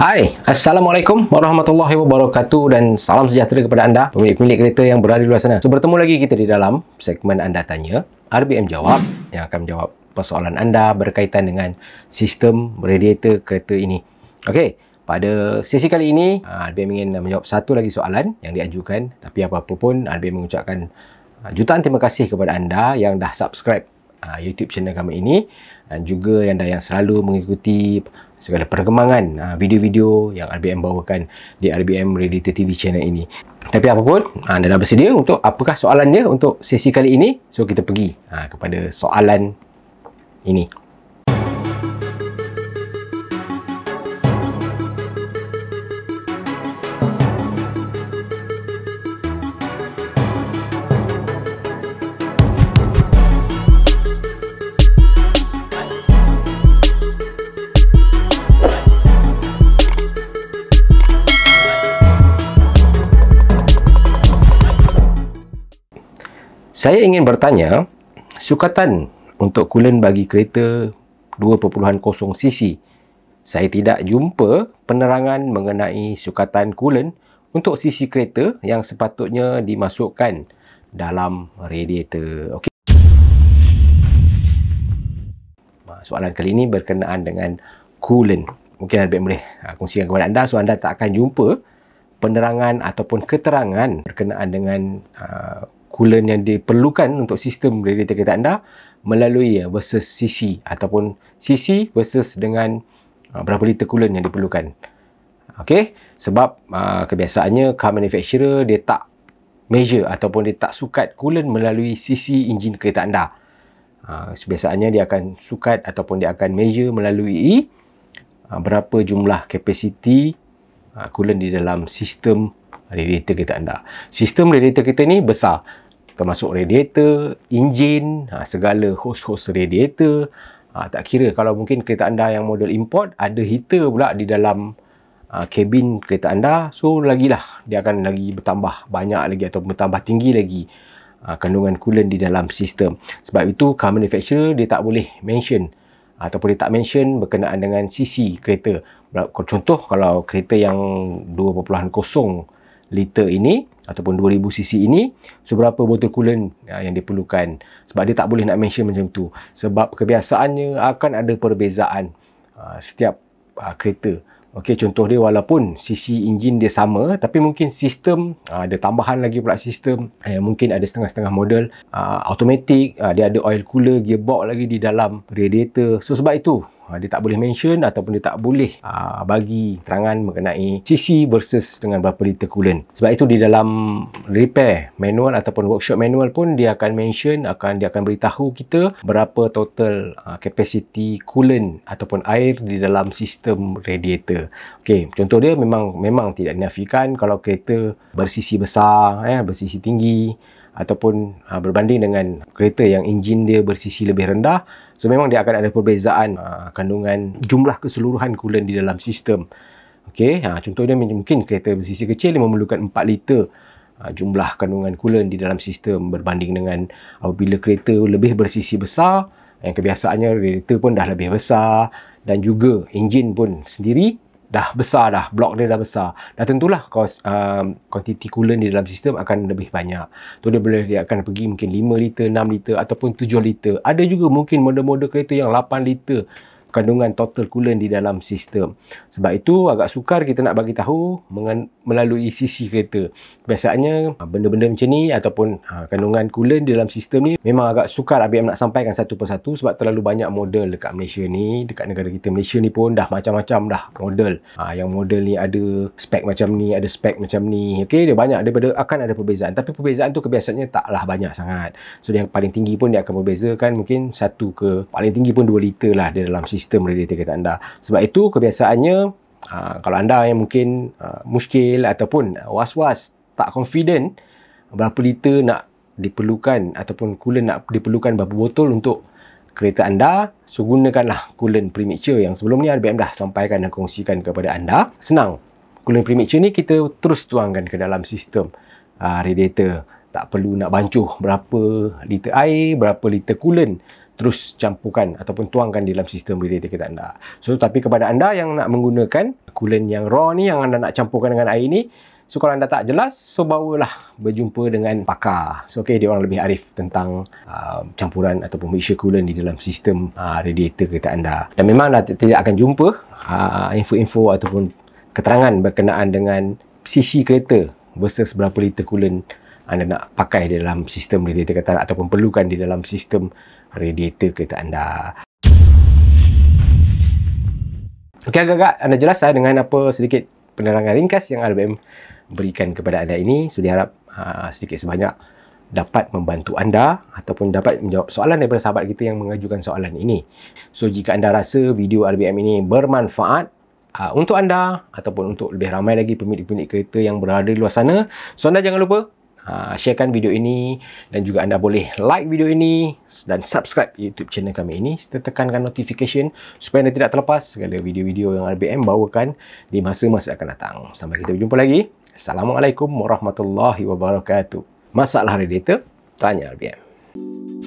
Hai, Assalamualaikum warahmatullahi wabarakatuh dan salam sejahtera kepada anda pemilik-pemilik kereta yang berada di luar sana. So, bertemu lagi kita di dalam segmen anda tanya, RBM jawab yang akan menjawab persoalan anda berkaitan dengan sistem radiator kereta ini. Okey, pada sesi kali ini RBM ingin menjawab satu lagi soalan yang diajukan tapi apa-apa pun RBM mengucapkan jutaan terima kasih kepada anda yang dah subscribe YouTube channel kami ini dan juga yang dah yang selalu mengikuti segala perkembangan uh, video-video yang RBM bawakan di RBM Radiator TV channel ini. Tapi apapun, anda dah bersedia untuk apakah soalan dia untuk sesi kali ini? So kita pergi uh, kepada soalan ini. Saya ingin bertanya, sukatan untuk coolant bagi kereta 2.0cc. Saya tidak jumpa penerangan mengenai sukatan coolant untuk sisi kereta yang sepatutnya dimasukkan dalam radiator. Okey. Soalan kali ini berkenaan dengan coolant. Mungkin ada boleh ha, kongsikan kepada anda so anda tak akan jumpa penerangan ataupun keterangan berkenaan dengan uh, coolant yang diperlukan untuk sistem radiator kereta anda melalui uh, versus CC ataupun CC versus dengan uh, berapa liter coolant yang diperlukan. Okey, sebab uh, kebiasaannya car manufacturer dia tak measure ataupun dia tak sukat coolant melalui CC enjin kereta anda. Uh, biasanya dia akan sukat ataupun dia akan measure melalui uh, berapa jumlah kapasiti uh, coolant di dalam sistem radiator kereta anda. Sistem radiator kita ni besar termasuk radiator, enjin, ha, segala hos-hos radiator. Ha, tak kira kalau mungkin kereta anda yang model import ada heater pula di dalam ha, kabin kereta anda. So lagilah dia akan lagi bertambah banyak lagi atau bertambah tinggi lagi kandungan coolant di dalam sistem. Sebab itu car manufacturer dia tak boleh mention ataupun dia tak mention berkenaan dengan CC kereta. Contoh kalau kereta yang 2.0 liter ini ataupun 2000 cc ini seberapa botol coolant ya, yang diperlukan. Sebab dia tak boleh nak mention macam tu. Sebab kebiasaannya akan ada perbezaan uh, setiap uh, kereta. Okey contoh dia walaupun cc enjin dia sama tapi mungkin sistem uh, ada tambahan lagi pula sistem eh, mungkin ada setengah-setengah model automatic dia ada oil cooler gearbox lagi di dalam radiator. So sebab itu dia tak boleh mention ataupun dia tak boleh uh, bagi terangan mengenai CC versus dengan berapa liter coolant. Sebab itu di dalam repair manual ataupun workshop manual pun dia akan mention akan dia akan beritahu kita berapa total uh, capacity coolant ataupun air di dalam sistem radiator. Okey, contoh dia memang memang tidak dinafikan kalau kereta bersisi besar eh bersisi tinggi ataupun uh, berbanding dengan kereta yang enjin dia bersisi lebih rendah so memang dia akan ada perbezaan uh, kandungan jumlah keseluruhan coolant di dalam sistem. Okey ha contohnya mungkin kereta bersisi kecil dia memerlukan 4 liter uh, jumlah kandungan coolant di dalam sistem berbanding dengan apabila kereta lebih bersisi besar yang kebiasaannya radiator pun dah lebih besar dan juga enjin pun sendiri dah besar dah, blok dia dah besar. Dan tentulah kos um, kuantiti coolant di dalam sistem akan lebih banyak. Tu dia boleh dia akan pergi mungkin 5 liter, 6 liter ataupun 7 liter. Ada juga mungkin model-model kereta yang 8 liter kandungan total coolant di dalam sistem. Sebab itu agak sukar kita nak bagi tahu melalui sisi kereta. Biasanya benda-benda macam ni ataupun ha, kandungan coolant di dalam sistem ni memang agak sukar ABM nak sampaikan satu persatu sebab terlalu banyak model dekat Malaysia ni, dekat negara kita Malaysia ni pun dah macam-macam dah model. Ha, yang model ni ada spek macam ni, ada spek macam ni. Okey, dia banyak daripada akan ada perbezaan. Tapi perbezaan tu kebiasaannya taklah banyak sangat. So yang paling tinggi pun dia akan membezakan mungkin satu ke paling tinggi pun 2 liter lah di dalam sistem sistem radiator kereta anda. Sebab itu kebiasaannya uh, kalau anda yang mungkin uh, muskil ataupun was-was tak confident berapa liter nak diperlukan ataupun coolant nak diperlukan berapa botol untuk kereta anda so gunakanlah coolant premixture yang sebelum ni RBM dah sampaikan dan kongsikan kepada anda. Senang coolant premixture ni kita terus tuangkan ke dalam sistem uh, radiator. Tak perlu nak bancuh berapa liter air berapa liter coolant terus campurkan ataupun tuangkan dalam sistem radiator kereta anda. So tapi kepada anda yang nak menggunakan coolant yang raw ni yang anda nak campurkan dengan air ni, so kalau anda tak jelas, so bawalah berjumpa dengan pakar. So okay, dia orang lebih arif tentang uh, campuran ataupun mixture coolant di dalam sistem uh, radiator kereta anda. Dan memang anda tidak akan jumpa uh, info-info ataupun keterangan berkenaan dengan sisi kereta versus berapa liter coolant anda nak pakai di dalam sistem radiator kereta ataupun perlukan di dalam sistem radiator kereta anda. Okey agak-agak anda jelas lah dengan apa sedikit penerangan ringkas yang RBM berikan kepada anda ini. So diharap uh, sedikit sebanyak dapat membantu anda ataupun dapat menjawab soalan daripada sahabat kita yang mengajukan soalan ini. So jika anda rasa video RBM ini bermanfaat uh, untuk anda ataupun untuk lebih ramai lagi pemilik-pemilik kereta yang berada di luar sana, so anda jangan lupa uh, sharekan video ini dan juga anda boleh like video ini dan subscribe YouTube channel kami ini serta tekankan notification supaya anda tidak terlepas segala video-video yang RBM bawakan di masa-masa akan datang. Sampai kita berjumpa lagi. Assalamualaikum warahmatullahi wabarakatuh. Masalah radiator, tanya RBM.